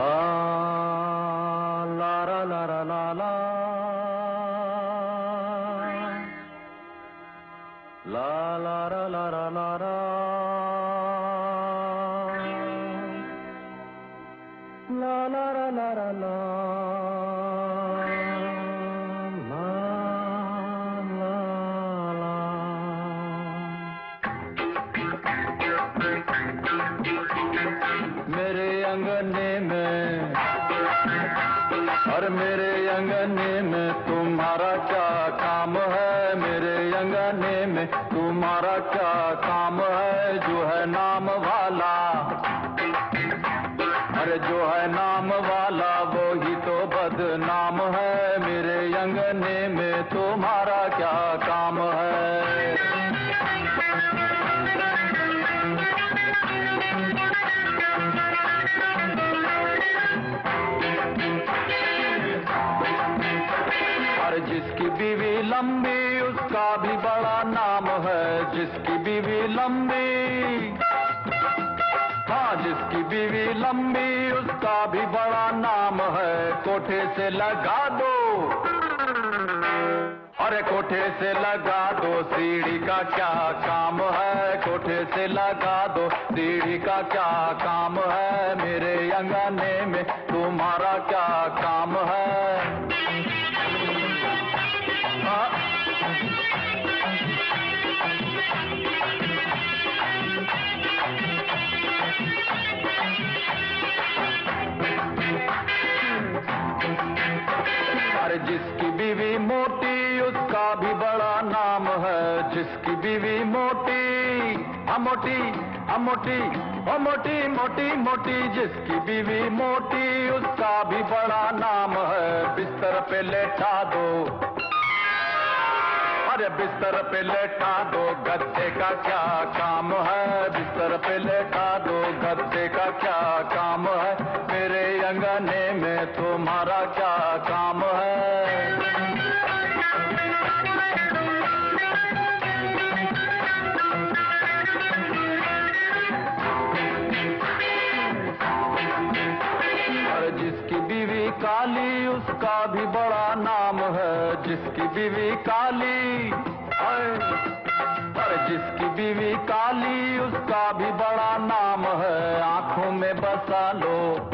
love. और मेरे अंगने में तुम्हारा क्या काम है? मेरे अंगने में तुम्हारा क्या काम है? जो है नाम वाला। अरे जो है नाम वाला, वो ही तो बदनाम जिसकी बीवी लंबी, उसका भी बड़ा नाम है। जिसकी बीवी लंबी हाँ जिसकी बीवी लंबी, उसका भी बड़ा नाम है। कोठे से लगा दो। अरे कोठे से लगा दो, सीढ़ी का क्या काम है? कोठे से लगा दो, सीढ़ी का क्या काम है? मेरे अंगने में तुम्हारा क्या काम है? मोटी, हम मोटी, ओ मोटी मोटी मोटी, जिसकी बीवी मोटी, उसका भी बड़ा नाम है, बिस्तर पे लेटा दो। अरे बिस्तर पे लेटा दो, गद्दे का क्या काम है? बिस्तर पे लेटा दो, गद्दे का क्या काम है? मेरे अंगने में तुम्हारा क्या काम है? जिसकी बीवी काली अरे जिसकी बीवी काली, उसका भी बड़ा नाम है। आँखों में बसा लो।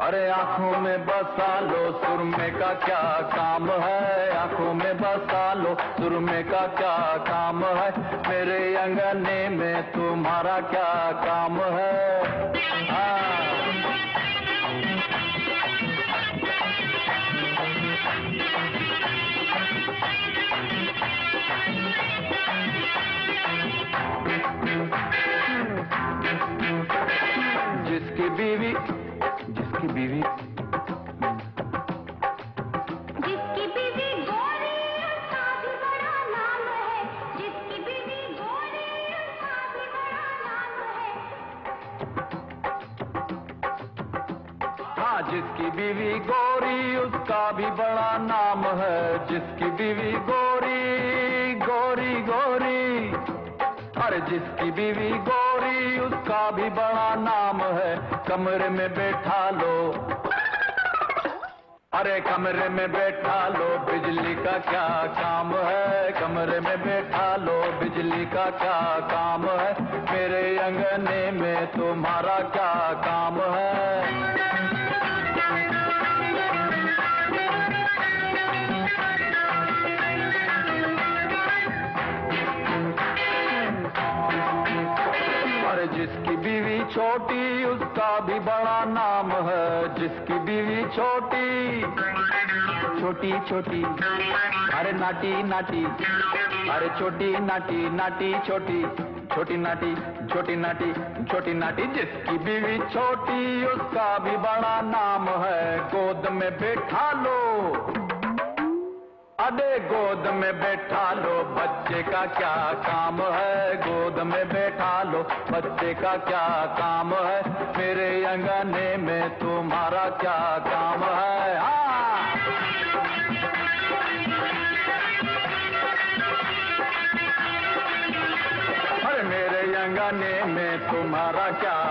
अरे आँखों में बसा लो, सुरमे का क्या काम है? आँखों में बसा लो, सुरमे का क्या काम है? मेरे अंगने में तुम्हारा क्या काम है? हाँ। बीवी। जिसकी बीवी। जिसकी बीवी गोरी उसका भी बड़ा नाम है। जिसकी बीवी गोरी उसका भी बड़ा नाम है। हाँ जिसकी बीवी गोरी उसका भी बड़ा नाम है। जिसकी बीवी गोरी गोरी गोरी। अरे जिसकी बीवी गोरी उसका भी बड़ा नाम है। कमरे में बैठा लो। अरे कमरे में बैठा लो, बिजली का क्या काम है? कमरे में बैठा लो, बिजली का क्या काम है? मेरे अंगने में तुम्हारा क्या काम है? छोटी, उसका भी बड़ा नाम है, जिसकी बीवी छोटी। छोटी छोटी। अरे नाटी नाटी। अरे छोटी, नाटी नाटी, छोटी। छोटी, नाटी छोटी नाटी छोटी, नाटी, जिसकी बीवी छोटी, उसका भी बड़ा नाम है, गोद में बैठा लो। अरे गोद में बैठा लो, बच्चे का क्या काम है? गोद में बैठा लो, बच्चे का क्या काम है? मेरे अंगने में तुम्हारा क्या काम है? हाँ। अरे मेरे अंगने में तुम्हारा क्या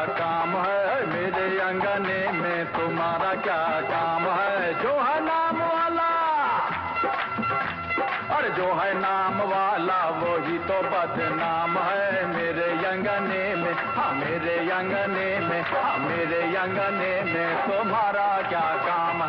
जो है नाम वाला, वही तो बदनाम है मेरे यंगने में। हाँ मेरे यंगने में हाँ मेरे यंगने में। तुम्हारा क्या काम